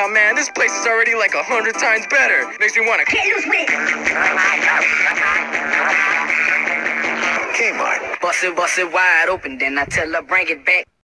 Wow, man, this place is already like a hundred times better. Makes me wanna. Get loose with it. Kmart. Bust it, bust it wide open, then I tell her bring it back.